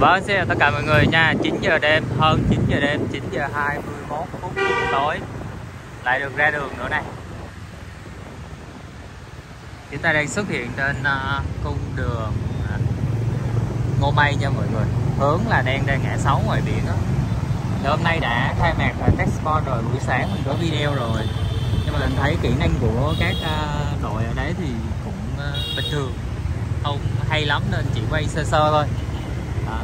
Vâng, xin chào tất cả mọi người nha. 9 giờ đêm, hơn 9 giờ đêm 9 giờ 21 phút tối. Lại được ra đường nữa này. Chúng ta đang xuất hiện trên uh, cung đường uh, Ngô Mây nha mọi người. Hướng là đang đang ngã 6 ngoài biển đó Thì hôm nay đã khai mạc là Techsport rồi Buổi sáng mình có video rồi. Nhưng mà mình thấy kỹ năng của các uh, đội ở đấy thì cũng uh, bình thường. Không hay lắm nên chỉ quay sơ sơ thôi đó.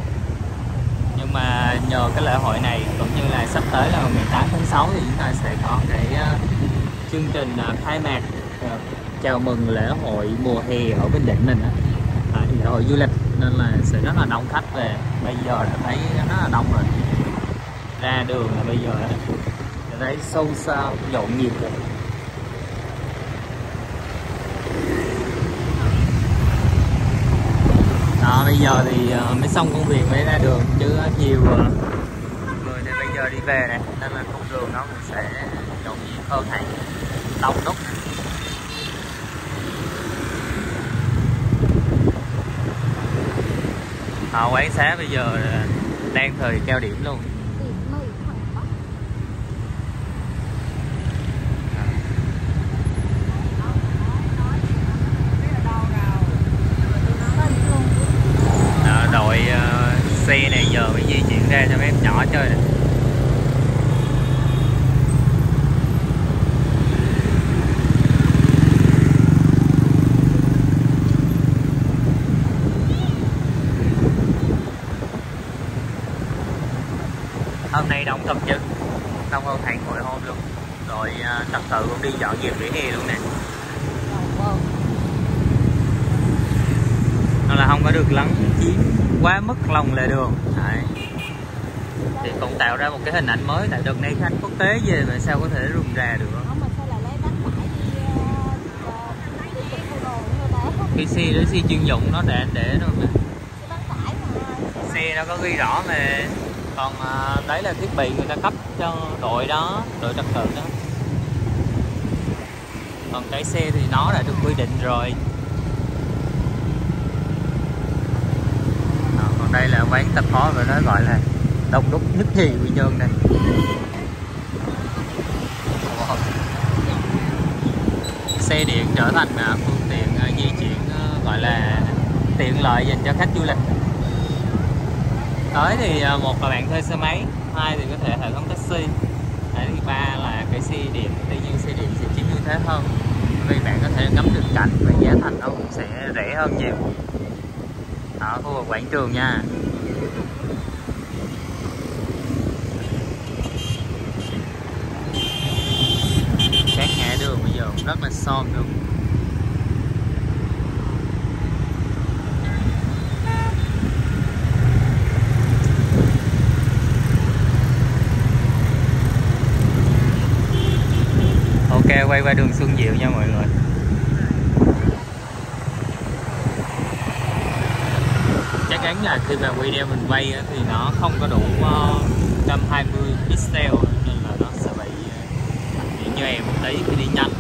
nhưng mà nhờ cái lễ hội này cũng như là sắp tới là ngày 8 tháng 6 thì chúng ta sẽ có cái uh, chương trình uh, khai mạc uh, chào mừng lễ hội mùa hè ở Bình Định mình á. À, lễ hội du lịch nên là sẽ rất là đông khách về. Bây giờ đã thấy rất là đông rồi. Ra đường là bây giờ đã thấy sâu xa nhộn nhịp rồi đó bây giờ thì uh, mới xong công việc mới ra đường chứ nhiều uh, người thì bây giờ đi về này nên là con đường nó cũng sẽ nhộn nhịp hơn hẳn đông đúc. Họ quán xá bây giờ ờ, đang thời cao điểm luôn Đó, đội uh, xe này giờ mới di chuyển ra cho mấy em nhỏ chơi này. hôm nay đông tập chứ đông hơn hẳn mỗi hôm luôn rồi à, thật sự tự cũng đi dọn dẹp vỉa hè luôn nè có được lấn chiếm quá mức lòng lề đường. Đấy. thì cũng tạo ra một cái hình ảnh mới tại đợt này khách quốc tế về mà sao có thể rườm rà được cái xe đó xe chuyên dụng nó để để rồi mà. Xe nó có ghi rõ mà. Còn à, đấy là thiết bị người ta cấp cho đội đó đội trật tự đó. Còn cái xe thì nó đã được quy định rồi à, còn đây là quán tạp hóa và nó gọi là đông đúc nhất thì, quy nhơn đây. Wow. xe điện trở thành à, phương tiện à, di chuyển à, gọi là tiện lợi dành cho khách du lịch. Tới thì một là bạn thuê xe máy, hai thì có thể hệ thống taxi. Đấy thì ba là cái xe điện, tuy nhiên xe điện sẽ chiếm ưu thế hơn. Vì bạn có thể ngắm được cảnh và giá thành nó cũng sẽ rẻ hơn nhiều ở khu vực quảng trường nha. Các ngã đường bây giờ cũng rất là son luôn. Ok, quay qua đường Xuân Diệu nha mọi người chắc chắn là khi mà video mình quay thì nó không có đủ 120 pixel nên là nó sẽ bị bị nhòe một tí khi đi nhanh.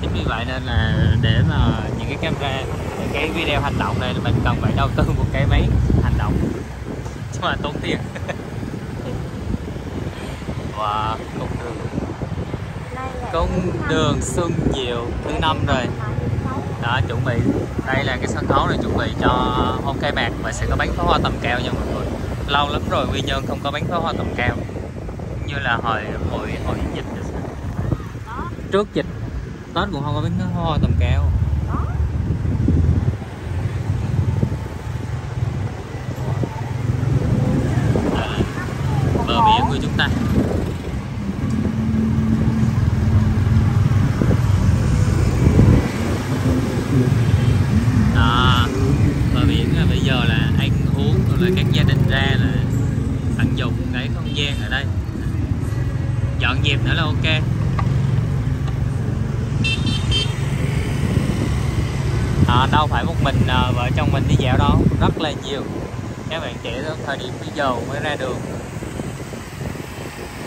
Chính vì vậy nên là để mà những cái camera những cái video hành động này mình cần phải đầu tư một cái máy hành động chứ mà tốn tiền. Và cung đường. Cung đường Xuân Diệu thứ năm rồi đó, chuẩn bị. Đây là cái sân khấu này chuẩn bị cho hôm khai mạc và sẽ có bắn pháo hoa tầm cao nha mọi người. Lâu lắm rồi Quy Nhơn không có bắn pháo hoa tầm cao. Như là hồi hồi hồi dịch trước dịch, Tết cũng không có bắn pháo hoa tầm cao. Bờ biển của chúng ta đó bờ biển là bây giờ là ăn uống rồi là các gia đình ra là tận dụng cái không gian ở đây dọn nữa là ok. À, đâu phải một mình à, vợ chồng mình đi dạo đâu rất là nhiều. Các bạn trẻ thời điểm bây giờ mới ra đường.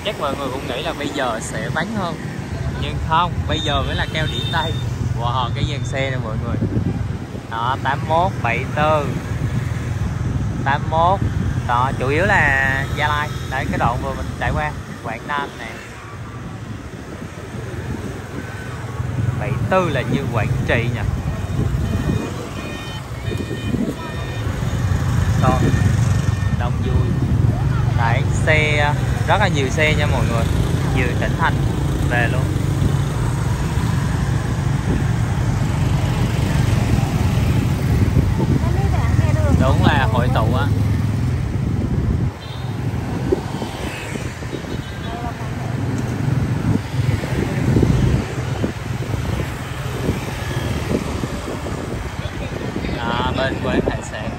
Chắc mọi người cũng nghĩ là bây giờ sẽ vắng hơn. Nhưng không bây giờ mới là cao điểm đây. Wow cái dàn xe này mọi người. Đó 81 74 81 đó chủ yếu là Gia Lai. Đấy cái đoạn vừa mình trải qua Quảng Nam này 74 là như Quảng Trị nha Đó. đông vui. Đấy xe rất là nhiều xe nha mọi người. Nhiều tỉnh thành về luôn. Đúng là hội tụ á à, bên quán hải sản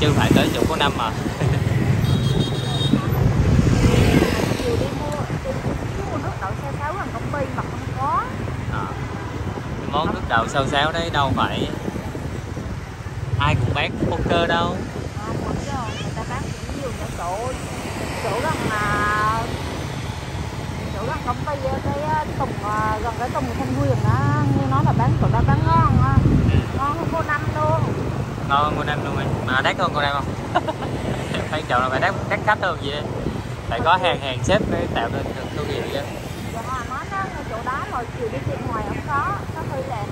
chưa phải tới chỗ có năm mà. Cái món nước đậu xào xáo đấy đâu phải ai cũng bán poker đâu. Không có chứ người ta bán cũng nhiều chỗ chỗ gần chỗ gần công ty ờ, cái ờ, tùng ờ, gần cái tùng thanh quyền á nghe nói là bán chỗ đó bán ngon á ngon hơn cô năm ngon con em luôn anh mà đắt hơn con em không? Quan trọng là phải đắt đắt khách hơn vậy phải có hàng hàng xếp để tạo nên được thương hiệu chứ. Dạ nói nó chỗ đó rồi chiều đi tiệm ngoài không có có khi là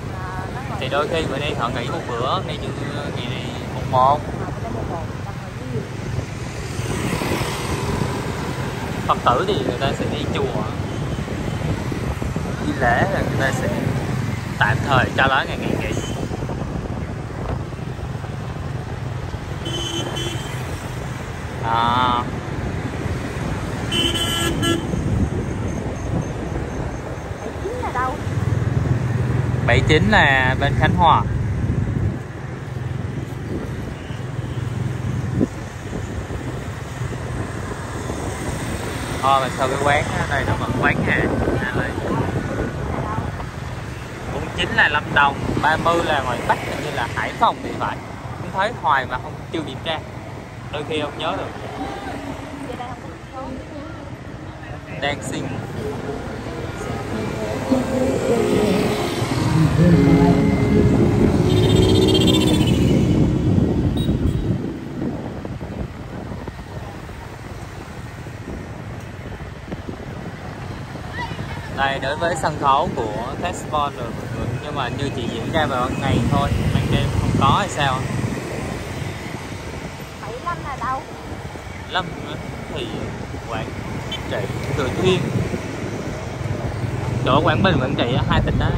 nó ngồi thì đôi khi bữa nay họ nghỉ một bữa nay như ngày này một. Một nhiều phật tử thì người ta sẽ đi chùa. Đi lễ là người ta sẽ tạm thời cho nó ngày nghỉ à, Bảy chín là đâu? 79 là bên Khánh Hòa. Thôi mà sao cái quán đây nó vẫn quán hàng 49 là Lâm Đồng 30 là ngoài Bắc như là Hải Phòng thì phải. Không thấy hoài mà không chưa kiểm tra đôi khi không nhớ được. Dancing đây đang xin đối với sân khấu của festival rồi nhưng mà như chỉ diễn ra vào ban ngày thôi, ban đêm không có hay sao? Đâu? Lâm thì quảng trị thừa thiên chỗ quảng bình quảng trị hai tỉnh đó.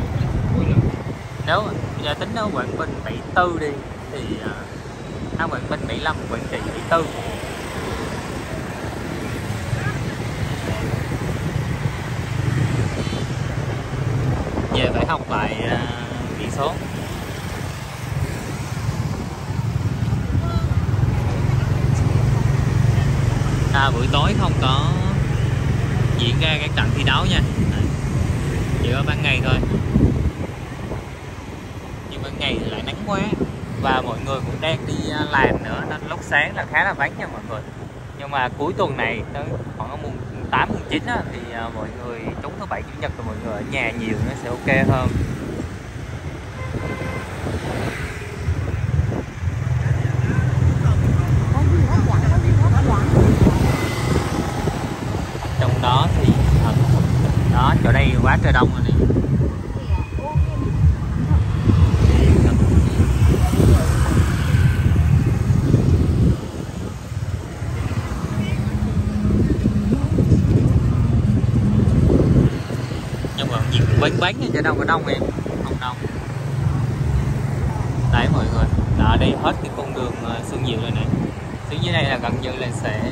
Nếu giờ tính nếu quảng bình 74 đi thì à, à quảng bình 75 quảng trị 74 về phải học lại à, biển số. À, buổi tối không có diễn ra các trận thi đấu nha. Chỉ có ban ngày thôi. Nhưng ban ngày thì lại nắng quá và mọi người cũng đang đi à, làm nữa nên lúc sáng là khá là vắng nha mọi người. Nhưng mà cuối tuần này tới khoảng mùng 8 mùng 9 á, thì à, mọi người trúng thứ bảy chủ nhật thì mọi người ở nhà nhiều nó sẽ ok hơn có gì hết dặn có gì hết dặn trong đó thì thật đó chỗ đây quá trời đông rồi nè. Nhưng mà nhìn quán bánh ở chợ đông có đông em. Không đông. Đấy mọi người, đã đi hết cái con đường ờ, Xuân Diệu rồi này xuống dưới đây là gần như là sẽ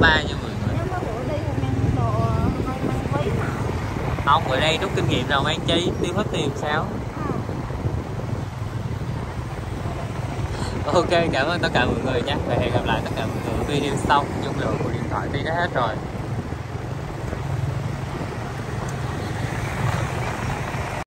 3 nha mọi người. Không, ở đây rút kinh nghiệm rồi mang chi, tiêu hết tiền sao? Ok, cảm ơn tất cả mọi người nhé Và hẹn gặp lại tất cả mọi người video sau. Dung lượng của điện thoại tuy đã hết rồi.